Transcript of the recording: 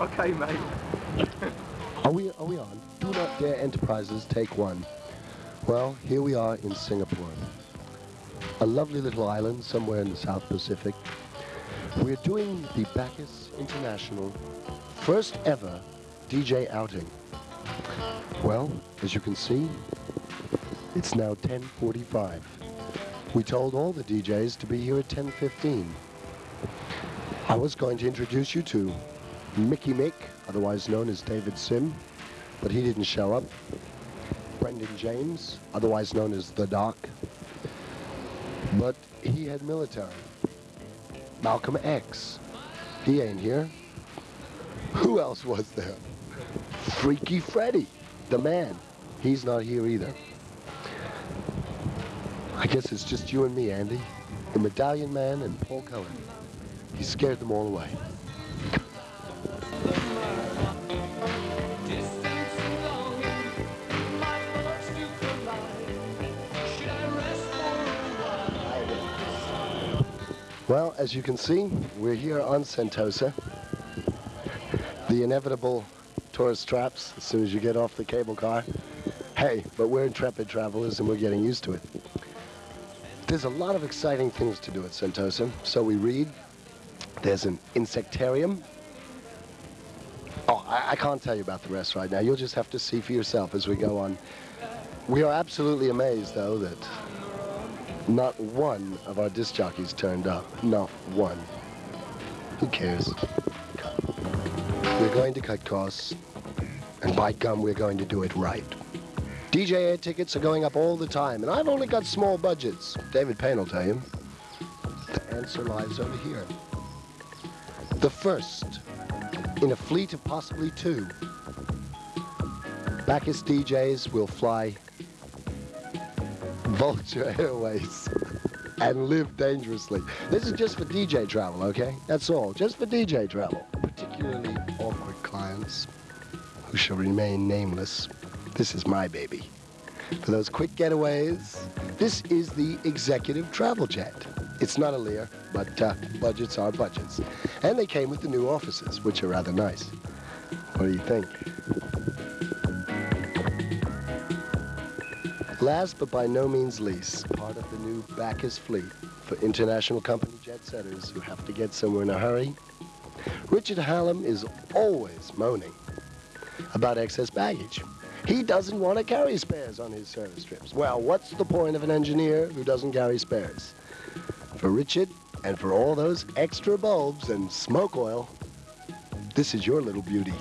Okay, mate. Are we, are we on? Do Not Dare Enterprises, take one. Well, here we are in Singapore. A lovely little island somewhere in the South Pacific. We're doing the Bacchus International first ever DJ outing. Well, as you can see, it's now 10.45. We told all the DJs to be here at 10.15. I was going to introduce you to Mickey Mick, otherwise known as David Sim, but he didn't show up. Brendan James, otherwise known as The Doc, but he had military. Malcolm X, he ain't here. Who else was there? Freaky Freddy, the man. He's not here either. I guess it's just you and me, Andy. The Medallion Man and Paul Cohen. He scared them all away. Well, as you can see, we're here on Sentosa. The inevitable tourist traps as soon as you get off the cable car. Hey, but we're intrepid travelers and we're getting used to it. There's a lot of exciting things to do at Sentosa. So we read. There's an insectarium. Oh, I, I can't tell you about the rest right now. You'll just have to see for yourself as we go on. We are absolutely amazed, though, that not one of our disc jockeys turned up. Not one. Who cares? We're going to cut costs, and by gum, we're going to do it right. DJ air tickets are going up all the time, and I've only got small budgets. David Payne will tell you. The answer lies over here. The first in a fleet of possibly two. Bacchus DJs will fly Vulture Airways and live dangerously. This is just for DJ travel, okay? That's all, just for DJ travel. Particularly awkward clients who shall remain nameless. This is my baby. For those quick getaways, this is the executive travel jet. It's not a Lear, but uh, budgets are budgets. And they came with the new offices, which are rather nice. What do you think? Last but by no means least, part of the new Bacchus fleet for international company jet setters who have to get somewhere in a hurry. Richard Hallam is always moaning about excess baggage. He doesn't want to carry spares on his service trips. Well, what's the point of an engineer who doesn't carry spares? For Richard and for all those extra bulbs and smoke oil, this is your little beauty.